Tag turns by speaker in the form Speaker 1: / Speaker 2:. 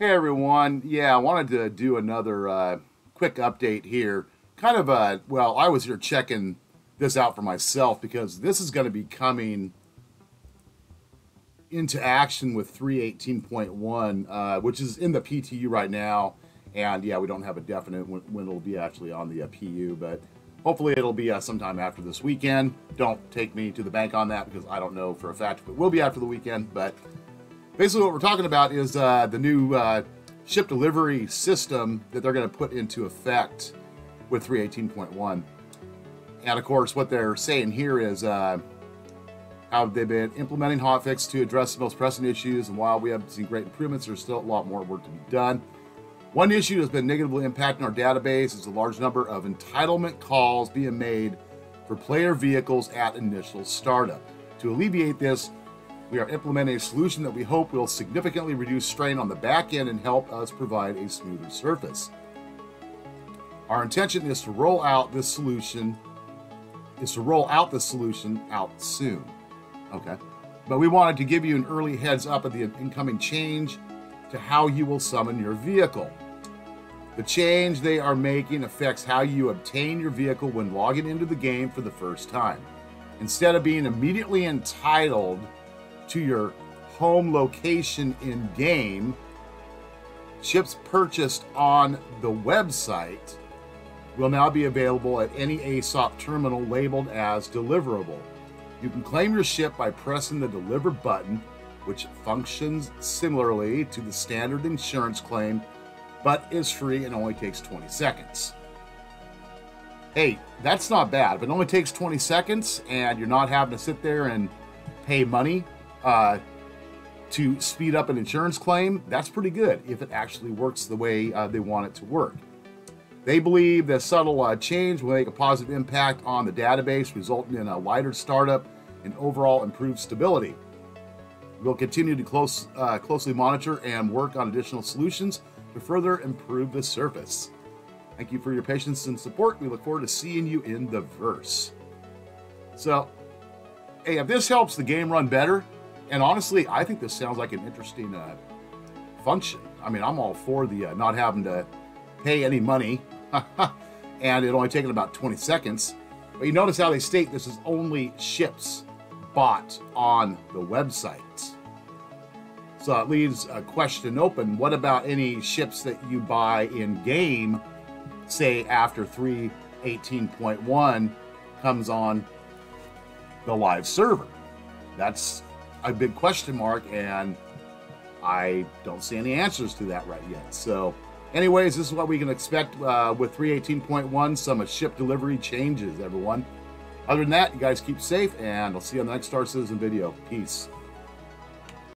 Speaker 1: Hey everyone, yeah, I wanted to do another uh, quick update here. Kind of a, well, I was here checking this out for myself because this is going to be coming into action with 318.1, uh, which is in the PTU right now. And yeah, we don't have a definite when, when it'll be actually on the uh, PU, but hopefully it'll be uh, sometime after this weekend. Don't take me to the bank on that because I don't know for a fact if it will be after the weekend, but basically what we're talking about is uh, the new uh, ship delivery system that they're going to put into effect with 318.1. And of course, what they're saying here is uh, how they've been implementing hotfix to address the most pressing issues. And while we have seen great improvements, there's still a lot more work to be done. One issue that's been negatively impacting our database is the large number of entitlement calls being made for player vehicles at initial startup. To alleviate this, we are implementing a solution that we hope will significantly reduce strain on the back end and help us provide a smoother surface. Our intention is to roll out this solution is to roll out the solution out soon. Okay. But we wanted to give you an early heads up of the incoming change to how you will summon your vehicle. The change they are making affects how you obtain your vehicle when logging into the game for the first time. Instead of being immediately entitled to your home location in game, ships purchased on the website will now be available at any ASOP terminal labeled as deliverable. You can claim your ship by pressing the deliver button, which functions similarly to the standard insurance claim, but is free and only takes 20 seconds. Hey, that's not bad. If it only takes 20 seconds and you're not having to sit there and pay money uh, to speed up an insurance claim, that's pretty good if it actually works the way uh, they want it to work. They believe that subtle uh, change will make a positive impact on the database, resulting in a lighter startup and overall improved stability. We'll continue to close, uh, closely monitor and work on additional solutions to further improve the service. Thank you for your patience and support. We look forward to seeing you in the verse. So, hey, if this helps the game run better, and honestly, I think this sounds like an interesting uh, function. I mean, I'm all for the uh, not having to pay any money and it only taken about 20 seconds. But you notice how they state this is only ships bought on the website. So it leaves a question open. What about any ships that you buy in game, say after 3.18.1 comes on the live server? That's a big question mark, and I don't see any answers to that right yet. So Anyways, this is what we can expect uh, with 318.1, some ship delivery changes, everyone. Other than that, you guys keep safe, and I'll see you on the next Star Citizen video. Peace.